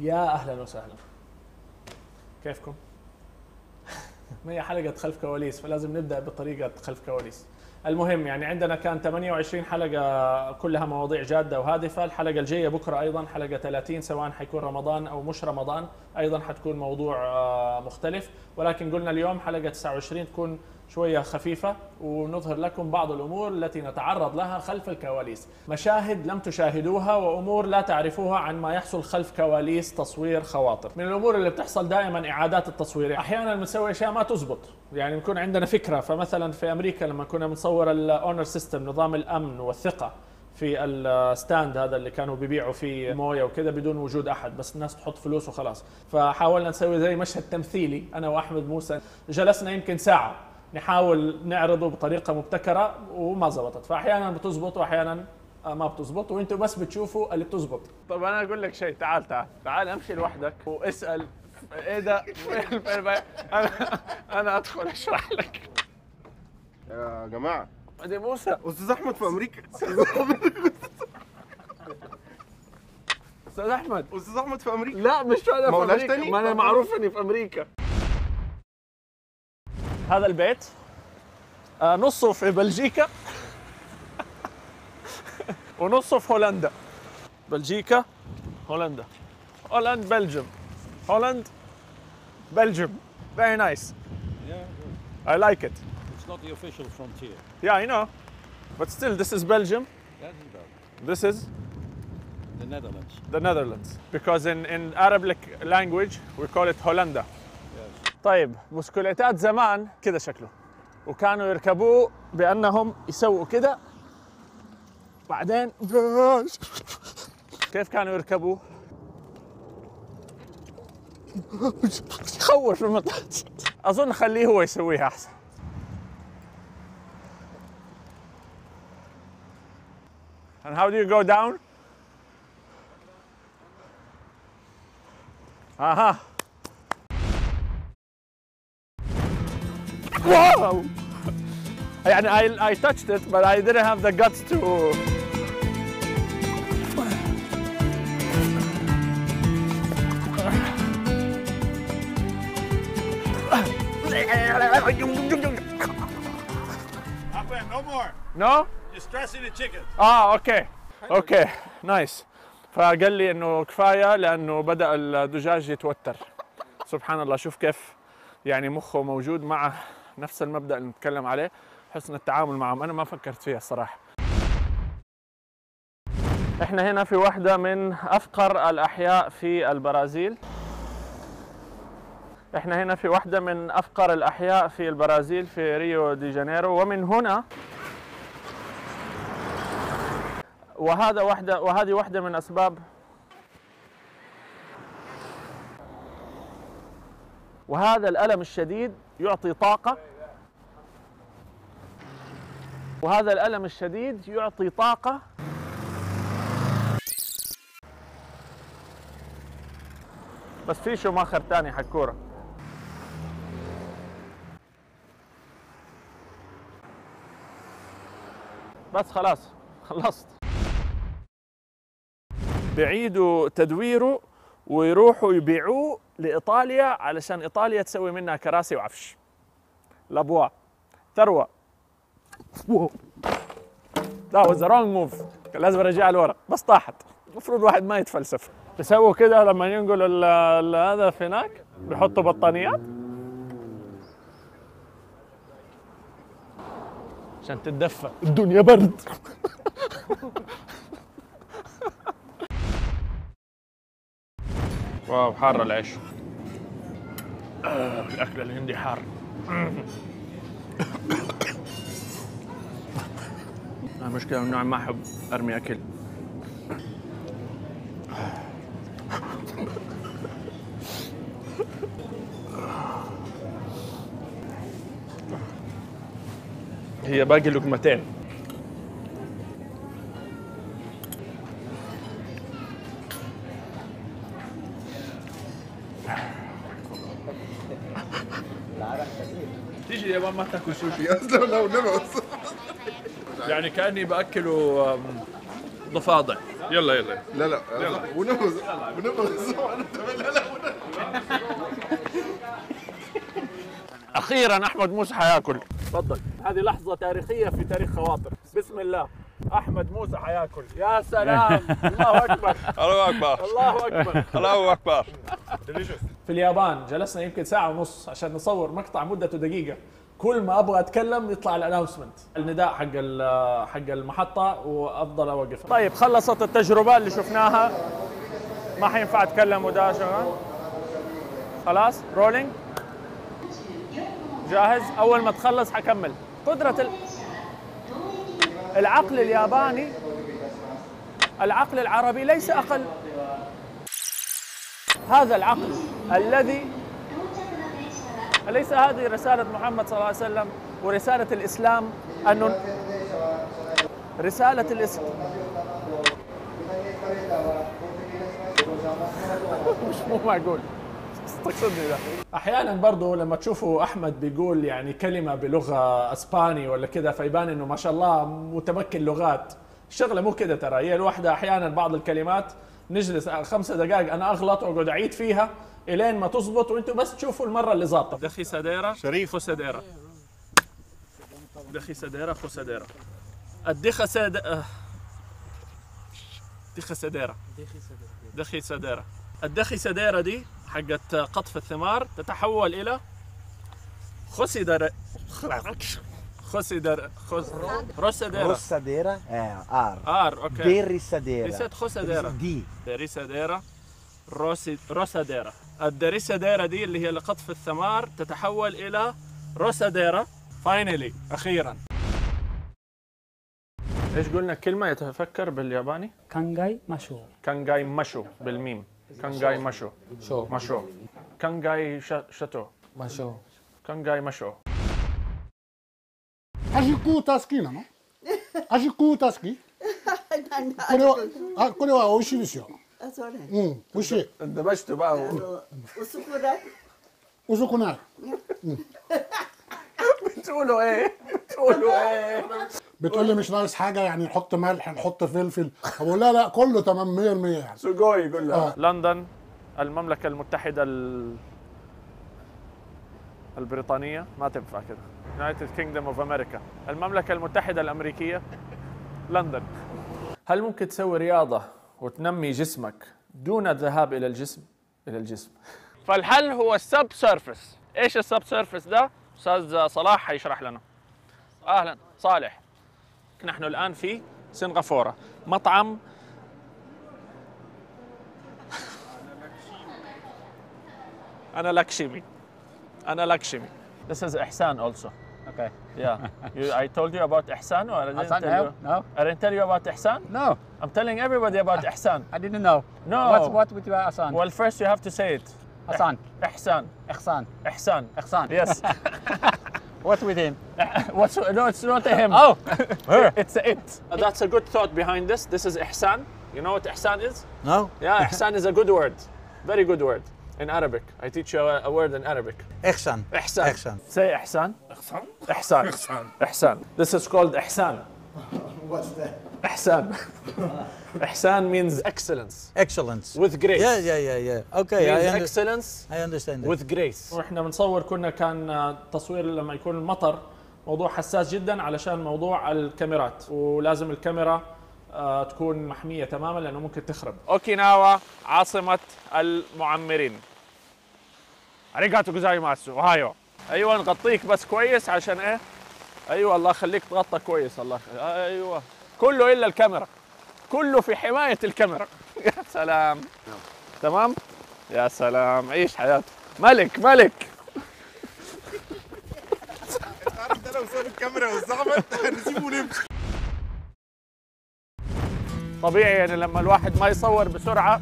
يا أهلا وسهلا كيفكم؟ ما هي حلقة خلف كواليس فلازم نبدأ بطريقة خلف كواليس المهم يعني عندنا كان 28 حلقة كلها مواضيع جادة وهادفة الحلقة الجاية بكرة أيضا حلقة 30 سواء حيكون رمضان أو مش رمضان أيضا حتكون موضوع آه، مختلف. ولكن قلنا اليوم حلقة 29 تكون شوية خفيفة ونظهر لكم بعض الأمور التي نتعرض لها خلف الكواليس. مشاهد لم تشاهدوها وأمور لا تعرفوها عن ما يحصل خلف كواليس تصوير خواطر. من الأمور اللي بتحصل دائما إعادات التصوير. أحيانا بنسوي أشياء ما تزبط. يعني بنكون عندنا فكرة فمثلا في أمريكا لما كنا بنصور ال honor system نظام الأمن والثقة في ال stand هذا اللي كانوا بيبيعوا فيه موية وكذا بدون وجود أحد بس الناس تحط فلوس وخلاص. فحاولنا نسوي زي مشهد تمثيلي أنا وأحمد موسى جلسنا يمكن ساعة نحاول نعرضه بطريقة مبتكرة وما زبطت. فأحيانا بتزبط وأحيانا ما بتزبط وأنتم بس بتشوفوا اللي بتزبط. طب أنا أقول لك شيء تعال تعال تعال أمشي لوحدك واسأل إيه ده أنا أدخل أشرح لك. يا جماعة. أدي موسى. أستاذ أحمد في أمريكا. أستاذ أحمد. أستاذ أحمد في أمريكا. لا مش أنا في أمريكا. تاني؟ ما أنا معروف إني في أمريكا. هذا البيت. آه، نصه في بلجيكا. ونصه في هولندا. بلجيكا هولندا. هولند بلجيوم هولند بلجيوم very nice. Yeah, I like it. It's not the official frontier. yeah I know but still this is Belgium That is Belgium. this is The Netherlands. the Netherlands because in in Arabic language we call it Hollanda Yes. طيب مسكوليتات زمان كذا شكله وكانوا يركبوه بانهم يسووا كذا بعدين كيف كانوا يركبوه؟ يخوف المطلع اظن خليه هو يسويها احسن And how do you go down? Aha! Whoa! And I, I touched it, but I didn't have the guts to... No more. No? Stressing the chicken. آه okay. okay. nice. فقال لي إنه كفاية لأنه بدأ الدجاج يتوتر. سبحان الله. شوف كيف يعني مخه موجود مع نفس المبدأ اللي نتكلم عليه. حسن التعامل معهم. أنا ما فكرت فيها الصراحة. إحنا هنا في واحدة من أفقر الأحياء في البرازيل. إحنا هنا في واحدة من أفقر الأحياء في البرازيل في ريو دي جانيرو. ومن هنا وهذا واحدة وهذه واحدة من أسباب وهذا الألم الشديد يعطي طاقة. وهذا الألم الشديد يعطي طاقة. بس في شو مأخر تاني حكورة. بس خلاص خلصت. بيعيدوا تدويره ويروحوا يبيعوه لإيطاليا علشان إيطاليا تسوي منها كراسي وعفش. لابوا ثروة. لا واز رونج موف كان لازم ارجعها لورا بس طاحت. المفروض واحد ما يتفلسف. بيسووا كده لما ينقلوا هذا في هناك بيحطوا بطانيات. عشان تتدفى. الدنيا برد. واو حار العيش. آه الأكل الهندي حار. المشكلة انه ما أحب أرمي أكل. هي باقي لقمتين تيجي اليابان ما تاكل سوشي. يا أستاذ لو نبعث يعني كأني بأكله ضفادع. يلا يلا. لا لا. لا لا أخيرا أحمد موسى حياكل. تفضل. هذه لحظة تاريخية في تاريخ خواطر. بسم الله. أحمد موسى حياكل. يا سلام. الله أكبر. الله أكبر. الله أكبر. الله أكبر. في اليابان. جلسنا يمكن ساعة ونص عشان نصور مقطع مدته دقيقة. كل ما أبغى أتكلم يطلع ال announcement النداء حق حق المحطة وأفضل أوقف. طيب خلصت التجربة اللي شفناها. ما حينفع أتكلم وده شغال. خلاص rolling جاهز؟ أول ما تخلص حكمل. قدرة ال... العقل الياباني العقل العربي ليس أقل. هذا العقل. الذي أليس هذه رسالة محمد صلى الله عليه وسلم ورسالة الإسلام أن رسالة الإسلام مش مو معقول تقصدني ده أحيانا برضو لما تشوفوا أحمد بيقول يعني كلمة بلغة إسباني ولا كذا فيبان إنه ما شاء الله متمكن لغات. الشغله مو كذا ترى. هي الواحدة أحيانا بعض الكلمات نجلس خمسة دقائق أنا أغلط وأقعد أعيد فيها إلين ما تزبط وأنتم بس تشوفوا المرة اللي ظابطه دخي سديره شريف. خسديره دخي سديره خسديره الدخة سد آه. دخة سديره دخي سديره الدخي سديره دي حقت قطف الثمار تتحول إلى خسدر خسدر خس رسديرا رسديرا ار ار أوكي دي ريساديرا ريسات خسديرا دي ريساديرا روساديرا الدريساديرا دي اللي هي لقطف الثمار تتحول إلى روساديرا فاينلي أخيرا إيش قلنا؟ كلمة يتفكر بالياباني؟ كانجاي ماشو كانجاي ماشو بالميم. كانجاي ماشو شو؟ ماشو كانجاي شاتو. ماشو كانجاي ماشو 味クータ好きなの味クータ好きこれはあこれは美味しいですよあ、それ。うん美味しい اندمجتوا بقى あの薄くない。遅くない تقولوا ايه؟ تقولوا ايه؟ بتقول لي مش ناقص حاجه يعني نحط ملح نحط فلفل بقول لا لا كله تمام 100% يعني سوغوي يقول لها آه. لندن المملكة المتحدة ال... البريطانية ما تنفع كده United Kingdom of America. المملكة المتحدة الأمريكية لندن. هل ممكن تسوي رياضة وتنمي جسمك دون الذهاب إلى الجسم؟ إلى الجسم. فالحل هو ال self service إيش ال self service ده؟ أستاذ صلاح حيشرح لنا. أهلا. صالح. نحن الآن في سنغافورة. مطعم. أنا لكشمي أنا لكشمي This is Ihsan also. Okay. Yeah you, I told you about Ihsan or I didn't Ihsan, tell no, you no. I didn't tell you about Ihsan No, I'm telling everybody about Ihsan I didn't know. No. What's what with your Hassan? Well first you have to say it Hassan. Ihsan Ihsan. Ihsan Ihsan. Yes What's with him? What's no it's not a him Oh, it's a it That's a good thought behind this This is Ihsan You know what Ihsan is? No? Yeah Ihsan is a good word Very good word in Arabic I teach you a, a word in Arabic Ihsan. إحسان Ihsan. Say إحسان إحسان إحسان إحسان This is called إحسان What's that? إحسان إحسان means excellence Excellence. with grace Yeah, yeah, yeah, yeah. Okay, I, means under- excellence I understand it. with grace وإحنا بنصور كنا كان تصوير لما يكون المطر موضوع حساس جدا علشان موضوع الكاميرات ولازم الكاميرا آه، تكون محمية تماما لأنه ممكن تخرب. أوكيناوا عاصمة المعمرين. أريغاتو جوزايماسو أوهايو. أيوة نغطيك بس كويس عشان إيه؟ أيوة الله يخليك تغطى كويس الله يخليك. أيوة. كله إلا الكاميرا. كله في حماية الكاميرا. يا سلام. تمام؟ يا سلام. عيش حياتك ملك ملك. عارف ده لو ساب الكاميرا والزحمة؟ هنسيبه ونمشي. طبيعي يعني لما الواحد ما يصور بسرعة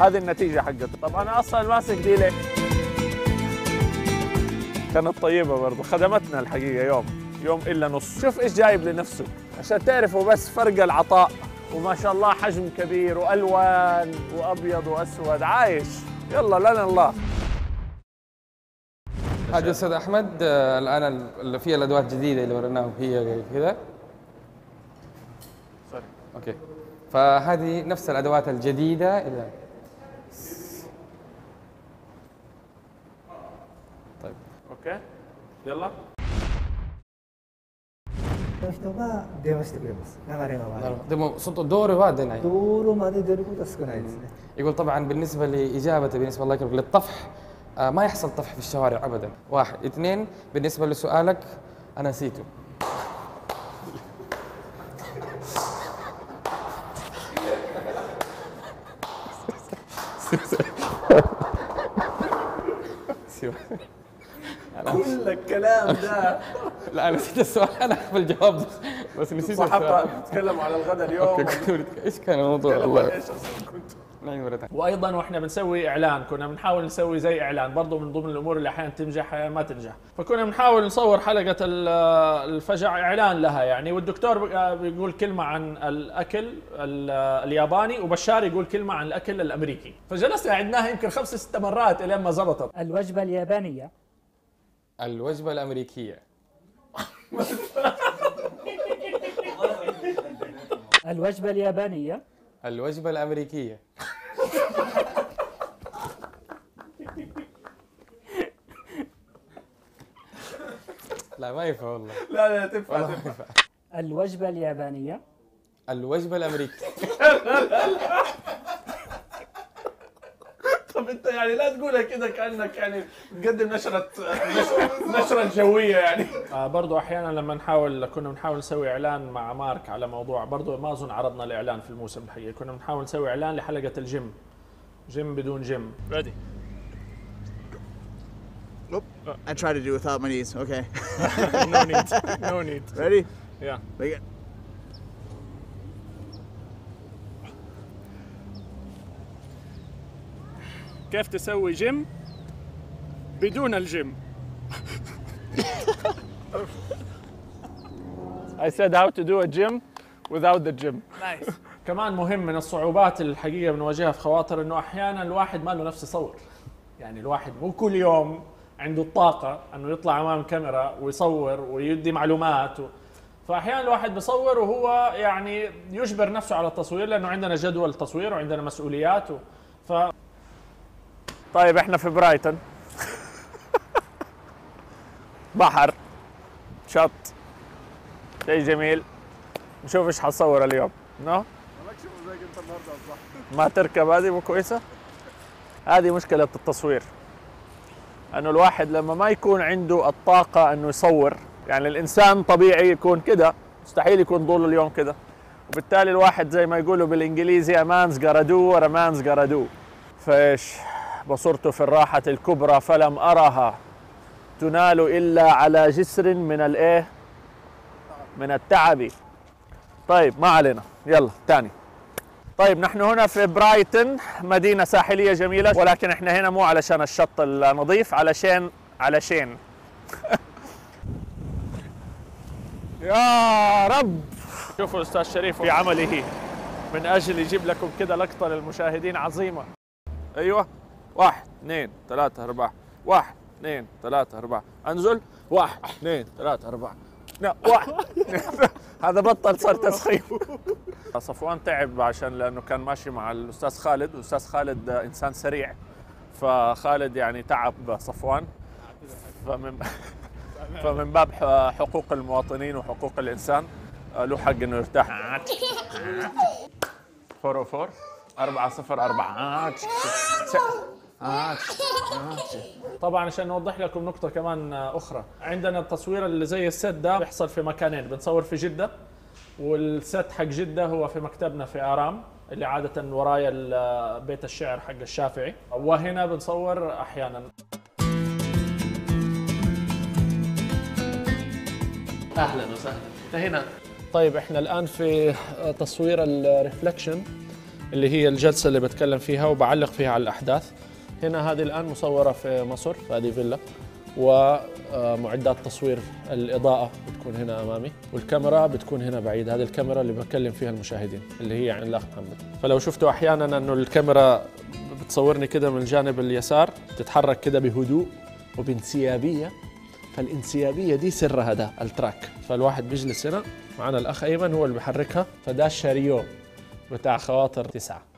هذه النتيجة حقته. طب أنا أصلا ماسك دي ليه؟ كانت طيبة برضو خدمتنا الحقيقة يوم يوم إلا نص. شوف إيش جايب لنفسه. عشان تعرفوا بس فرق العطاء. وما شاء الله حجم كبير وألوان وأبيض وأسود. عايش. يلا لنا الله. هذا أستاذ أحمد آه، الآن اللي فيها الأدوات الجديده اللي وريناهم هي كذا. okay. فهذه نفس الادوات الجديده اذا اوكي يلا の人が電話してくれます流れが悪い でも外道路は出ない道路まで出ることは少ないですね يقول طبعا بالنسبه لاجابته بالنسبه الله يكرمك للطفح آه، ما يحصل طفح في الشوارع ابدا واحد اثنين بالنسبه لسؤالك انا نسيته كل الكلام ده. لا أنا نسيت السؤال. أنا اعرف الجواب بس, بس نسيت السؤال. صاحبها بتتكلم على الغداء اليوم. إيش كان الموضوع؟ والله نعم ثانية. وأيضا وإحنا بنسوي إعلان كنا بنحاول نسوي زي إعلان برضه من ضمن الأمور اللي أحيانا تنجح أحياناً ما تنجح. فكنا بنحاول نصور حلقة ال- الفجع إعلان لها يعني. والدكتور بي- بيقول كلمة عن الأكل ال- الياباني وبشار يقول كلمة عن الأكل الأمريكي. فجلسنا عدناها يمكن خمس ست مرات الين ما زبطت. الوجبة اليابانية. الوجبة الأمريكية. الوجبة اليابانية. الوجبة الأمريكية. لا ما ينفع والله. لا لا تنفع ينفع. الوجبة اليابانية. الوجبة الأمريكية. طب انت يعني لا تقولها كده كأنك يعني تقدم نشره نشرة, نشرة جوية يعني. آه برضو أحيانا لما نحاول كنا بنحاول نسوي إعلان مع مارك على موضوع برضو ما أظن عرضنا الإعلان في الموسم الحقيقي. كنا بنحاول نسوي إعلان لحلقة ال gym. gym بدون gym. ready Nope. I try to do without my knees. Okay. no need no need Ready? yeah كيف تسوي جيم بدون الجيم I said how to do a gym without the gym. Nice. كمان مهم من الصعوبات الحقيقة بنواجهها في خواطر إنه أحيانا الواحد ما له نفس يصور. يعني الواحد مو كل يوم عنده الطاقة إنه يطلع أمام كاميرا ويصور ويدي معلومات و... فأحيانا الواحد بيصور وهو يعني يجبر نفسه على التصوير لأنه عندنا جدول تصوير وعندنا مسؤوليات و... ف طيب إحنا في برايتون. بحر شط. شيء جميل. نشوف إيش حصور اليوم نو؟ ما تركب هذه مو كويسة؟ هذه مشكلة التصوير. إنه الواحد لما ما يكون عنده الطاقة إنه يصور يعني الإنسان طبيعي يكون كده. مستحيل يكون طول اليوم كده. وبالتالي الواحد زي ما يقولوا بالإنجليزي امانز جرادو ورمانز جرادو فإيش؟ بصرت في الراحة الكبرى فلم أرها. تنال إلا على جسر من الإيه؟ من التعب. طيب ما علينا. يلا تاني. طيب نحن هنا في برايتن مدينة ساحلية جميلة ولكن إحنا هنا مو علشان الشط النظيف علشان علشان. يا رب! شوفوا أستاذ شريف في عمله. من أجل يجيب لكم كده لقطة للمشاهدين عظيمة. أيوه. واحد اثنين ثلاثة أربعة. واحد اثنين ثلاثة أربعة. أنزل. واحد اثنين ثلاثة أربعة. لا واحد. هذا بطل صار تسخين. صفوان تعب عشان لأنه كان ماشي مع الأستاذ خالد. الأستاذ خالد إنسان سريع. فخالد يعني تعب صفوان. فمن فمن باب حقوق المواطنين وحقوق الإنسان له حق إنه يرتاح. 404 404 طبعا عشان نوضح لكم نقطة كمان أخرى. عندنا التصوير اللي زي الست ده بيحصل في مكانين. بنصور في جدة والست حق جدة هو في مكتبنا في آرام اللي عادة ورايا بيت الشعر حق الشافعي. وهنا بنصور أحيانا. أهلا وسهلا. انتهينا طيب إحنا الآن في تصوير الريفلكشن اللي هي الجلسة اللي بتكلم فيها وبعلق فيها على الأحداث. هنا هذه الآن مصورة في مصر هذه فيلا ومعدات تصوير الإضاءة بتكون هنا أمامي والكاميرا بتكون هنا بعيد. هذه الكاميرا اللي بكلم فيها المشاهدين اللي هي عن الأخ محمد. فلو شفتوا أحيانا إنه الكاميرا بتصورني كده من الجانب اليسار تتحرك كده بهدوء وبانسيابية. فالانسيابية دي سرها ده التراك. فالواحد بيجلس هنا معنا الأخ أيمن هو اللي بيحركها فده الشاريو بتاع خواطر تسعة.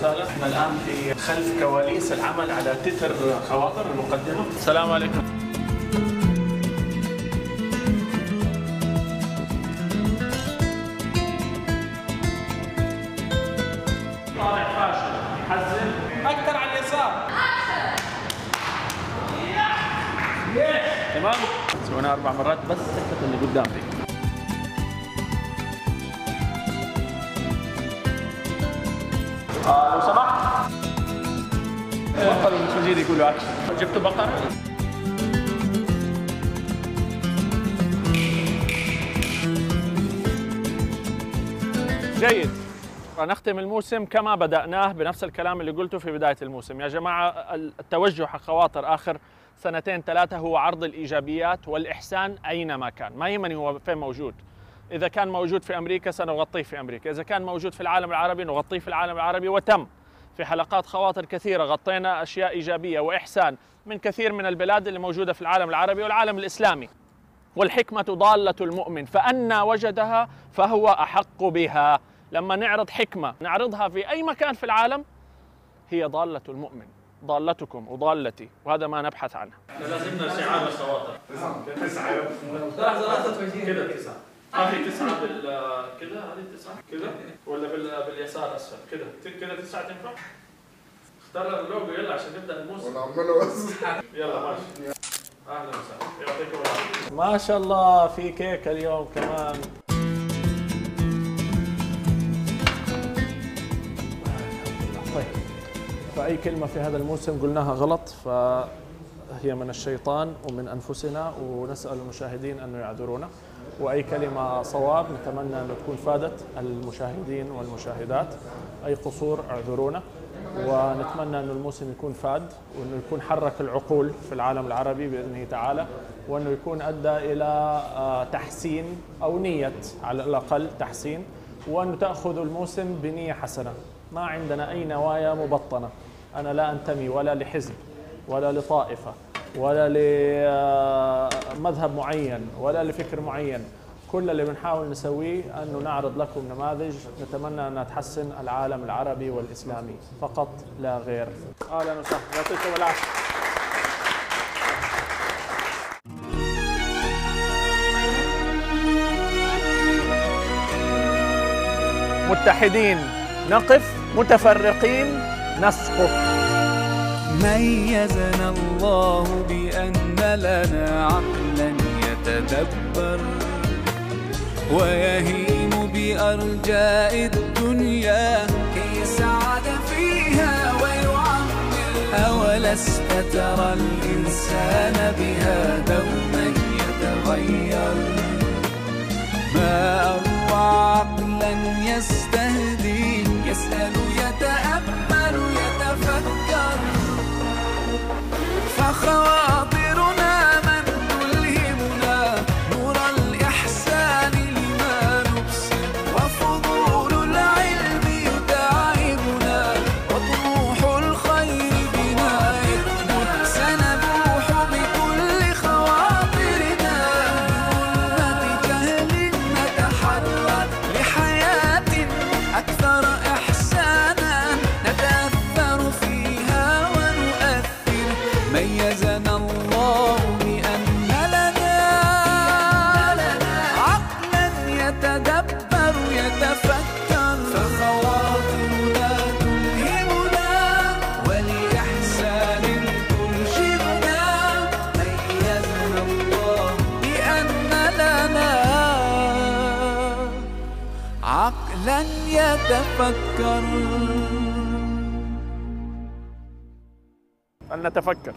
وسهلا إحنا الآن في خلف كواليس العمل على تتر خواطر المقدمة. السلام عليكم. طالع فاشل يحزن أكثر على اليسار. تمام. سوينا أربع مرات بس الحته اللي قدام دي آه لو سمحت. بطل المخرجين يقولوا اكشن جبتوا بقرة؟ جيد. ونختم الموسم كما بدأناه بنفس الكلام اللي قلته في بداية الموسم. يا جماعة التوجه حق خواطر آخر سنتين ثلاثة هو عرض الإيجابيات والإحسان أينما كان. ما يهمني هو فين موجود. إذا كان موجود في أمريكا سنغطيه في أمريكا. إذا كان موجود في العالم العربي نغطيه في العالم العربي. وتم في حلقات خواطر كثيرة غطينا أشياء إيجابية وإحسان من كثير من البلاد اللي موجودة في العالم العربي والعالم الإسلامي. والحكمة ضالة المؤمن. فأنا وجدها فهو أحق بها. لما نعرض حكمة نعرضها في أي مكان في العالم هي ضالة المؤمن. ضالتكم وضالتي. وهذا ما نبحث عنه. إحنا لازمنا شعار الخواطر تسعة لحظة لحظة كده تسعة في تسعة بال كده؟ هذه تسعة؟ كده؟ ولا بال... باليسار أسفل. كده. كده تسعة تنفع؟ اختار اللوجو يلا عشان نبدأ الموسم يلا ماشي. أهلا وسهلا. يعطيكم العافية. ما شاء الله في كيك اليوم كمان. طيب فأي كلمة في هذا الموسم قلناها غلط فهي من الشيطان ومن أنفسنا ونسأل المشاهدين أن يعذرونا. وأي كلمة صواب نتمنى أن تكون فادت المشاهدين والمشاهدات. أي قصور اعذرونا ونتمنى أن الموسم يكون فاد وأنه يكون حرك العقول في العالم العربي بإذنه تعالى وأنه يكون أدى إلى آه، تحسين أو نية على الأقل تحسين وأن تأخذوا الموسم بنية حسنة. ما عندنا أي نوايا مبطنة. أنا لا أنتمي ولا لحزب ولا لطائفة. ولا لمذهب معين ولا لفكر معين. كل اللي بنحاول نسويه أنه نعرض لكم نماذج نتمنى أنها تحسن العالم العربي والإسلامي. فقط لا غير. أهلا وسهلا. يعطيكم العافية. متحدين نقف متفرقين نسقط. ميزنا الله بأن لنا عقلا يتدبر ويهيم بأرجاء الدنيا. كي يسعد فيها ويعمر. أولست ترى الإنسان بها دوما يتغير؟ ما أروع عقلا يستهدي хвала. يتفكر أن نتفكر.